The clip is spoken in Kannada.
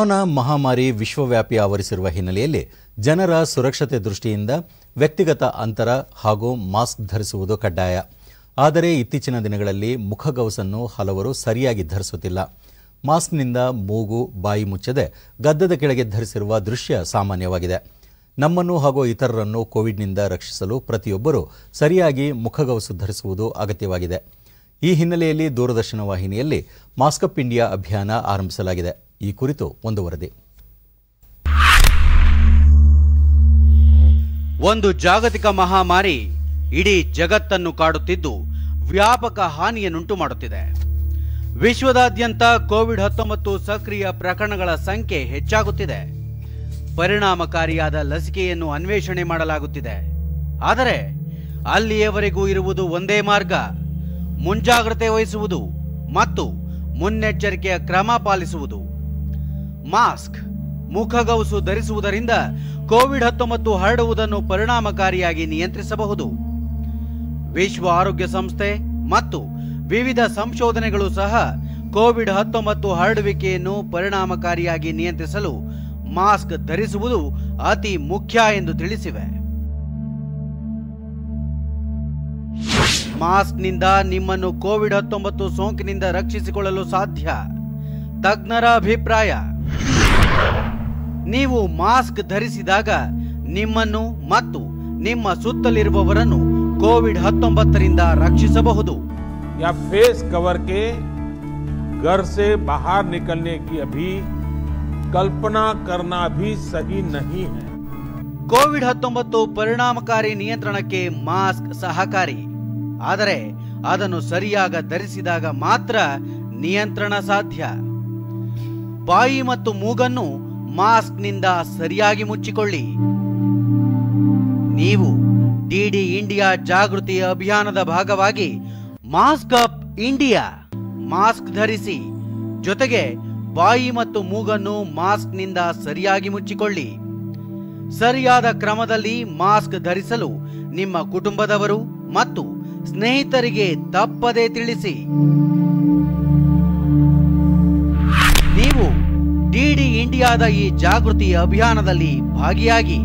ಕೊರೋನಾ ಮಹಾಮಾರಿ ವಿಶ್ವವ್ಯಾಪಿ ಆವರಿಸಿರುವ ಹಿನ್ನೆಲೆಯಲ್ಲಿ ಜನರ ಸುರಕ್ಷತೆ ದೃಷ್ಟಿಯಿಂದ ವ್ಯಕ್ತಿಗತ ಅಂತರ ಹಾಗೂ ಮಾಸ್ಕ್ ಧರಿಸುವುದು ಕಡ್ಡಾಯ. ಆದರೆ ಇತ್ತೀಚಿನ ದಿನಗಳಲ್ಲಿ ಮುಖಗವಸನ್ನು ಹಲವರು ಸರಿಯಾಗಿ ಧರಿಸುತ್ತಿಲ್ಲ. ಮಾಸ್ಕ್ನಿಂದ ಮೂಗು, ಬಾಯಿ ಮುಚ್ಚದೆ ಗದ್ದದ ಕೆಳಗೆ ಧರಿಸಿರುವ ದೃಶ್ಯ ಸಾಮಾನ್ಯವಾಗಿದೆ. ನಮ್ಮನ್ನು ಹಾಗೂ ಇತರರನ್ನು ಕೋವಿಡ್ನಿಂದ ರಕ್ಷಿಸಲು ಪ್ರತಿಯೊಬ್ಬರೂ ಸರಿಯಾಗಿ ಮುಖಗವಸು ಧರಿಸುವುದು ಅಗತ್ಯವಾಗಿದೆ. ಈ ಹಿನ್ನೆಲೆಯಲ್ಲಿ ದೂರದರ್ಶನ ವಾಹಿನಿಯಲ್ಲಿ ಮಾಸ್ಕಪ್ ಇಂಡಿಯಾ ಅಭಿಯಾನ ಆರಂಭಿಸಲಾಗಿದೆ. ಈ ಕುರಿತು ಒಂದು ವರದಿ. ಒಂದು ಜಾಗತಿಕ ಮಹಾಮಾರಿ ಇಡೀ ಜಗತ್ತನ್ನು ಕಾಡುತ್ತಿದ್ದು ವ್ಯಾಪಕ ಹಾನಿಯನ್ನುಂಟು ಮಾಡುತ್ತಿದೆ. ವಿಶ್ವದಾದ್ಯಂತ ಕೋವಿಡ್ ಹತ್ತೊಂಬತ್ತು ಸಕ್ರಿಯ ಪ್ರಕರಣಗಳ ಸಂಖ್ಯೆ ಹೆಚ್ಚಾಗುತ್ತಿದೆ. ಪರಿಣಾಮಕಾರಿಯಾದ ಲಸಿಕೆಯನ್ನು ಅನ್ವೇಷಣೆ ಮಾಡಲಾಗುತ್ತಿದೆ. ಆದರೆ ಅಲ್ಲಿಯವರೆಗೂ ಇರುವುದು ಒಂದೇ ಮಾರ್ಗ. ಮುಂಜಾಗ್ರತೆ ವಹಿಸುವುದು ಮತ್ತು ಮುನ್ನೆಚ್ಚರಿಕೆಯ ಕ್ರಮ ಪಾಲಿಸುವುದು. ಮಾಸ್ಕ್, ಮುಖಗವಸು ಧರಿಸುವುದರಿಂದ ಕೋವಿಡ್ ಹತ್ತೊಂಬತ್ತು ಹರಡುವುದನ್ನು ಪರಿಣಾಮಕಾರಿಯಾಗಿ ನಿಯಂತ್ರಿಸಬಹುದು. ವಿಶ್ವ ಆರೋಗ್ಯ ಸಂಸ್ಥೆ ಮತ್ತು ವಿವಿಧ ಸಂಶೋಧನೆಗಳು ಸಹ ಕೋವಿಡ್ ಹತ್ತೊಂಬತ್ತು ಹರಡುವಿಕೆಯನ್ನು ಪರಿಣಾಮಕಾರಿಯಾಗಿ ನಿಯಂತ್ರಿಸಲು ಮಾಸ್ಕ್ ಧರಿಸುವುದು ಅತಿ ಮುಖ್ಯ ಎಂದು ತಿಳಿಸಿವೆ. ಮಾಸ್ಕ್ನಿಂದ ನಿಮ್ಮನ್ನು ಕೋವಿಡ್ ಹತ್ತೊಂಬತ್ತು ಸೋಂಕಿನಿಂದ ರಕ್ಷಿಸಿಕೊಳ್ಳಲು ಸಾಧ್ಯ. ತಜ್ಞರ ಅಭಿಪ್ರಾಯ. ನೀವು ಮಾಸ್ಕ್ ಧರಿಸಿದಾಗ ನಿಮ್ಮನ್ನು ಮತ್ತು ನಿಮ್ಮ ಸುತ್ತಲಿರುವವರನ್ನು ಕೋವಿಡ್ ಹತ್ತೊಂಬತ್ತರಿಂದ ರಕ್ಷಿಸಬಹುದು या फेस कवर के घर से बाहर निकलने की अभी कल्पना करना भी सही नहीं है ಕೋವಿಡ್ ಹತ್ತೊಂಬತ್ತು ಪರಿಣಾಮಕಾರಿ ನಿಯಂತ್ರಣಕ್ಕೆ ಮಾಸ್ಕ್ ಸಹಕಾರಿ ಆದರೆ ಅದನ್ನು ಸರಿಯಾಗ ಧರಿಸಿದಾಗ ಮಾತ್ರ ನಿಯಂತ್ರಣ ಸಾಧ್ಯ ಬಾಯಿ ಮತ್ತು ಮೂಗನ್ನು ಮಾಸ್ಕ್ನಿಂದ ಸರಿಯಾಗಿ ಮುಚ್ಚಿಕೊಳ್ಳಿ. ನೀವು ಡಿಡಿ ಇಂಡಿಯಾ ಜಾಗೃತಿ ಅಭಿಯಾನದ ಭಾಗವಾಗಿ ಮಾಸ್ಕ್ ಅಪ್ ಇಂಡಿಯಾ ಮಾಸ್ಕ್ ಧರಿಸಿ, ಜೊತೆಗೆ ಬಾಯಿ ಮತ್ತು ಮೂಗನ್ನು ಮಾಸ್ಕ್ನಿಂದ ಸರಿಯಾಗಿ ಮುಚ್ಚಿಕೊಳ್ಳಿ. ಸರಿಯಾದ ಕ್ರಮದಲ್ಲಿ ಮಾಸ್ಕ್ ಧರಿಸಲು ನಿಮ್ಮ ಕುಟುಂಬದವರು ಮತ್ತು ಸ್ನೇಹಿತರಿಗೆ ತಪ್ಪದೇ ತಿಳಿಸಿ. ಡಿಡಿ ಇಂಡಿಯಾದ ಈ ಜಾಗೃತಿ ಅಭಿಯಾನದಲ್ಲಿ ಭಾಗಿಯಾಗಿ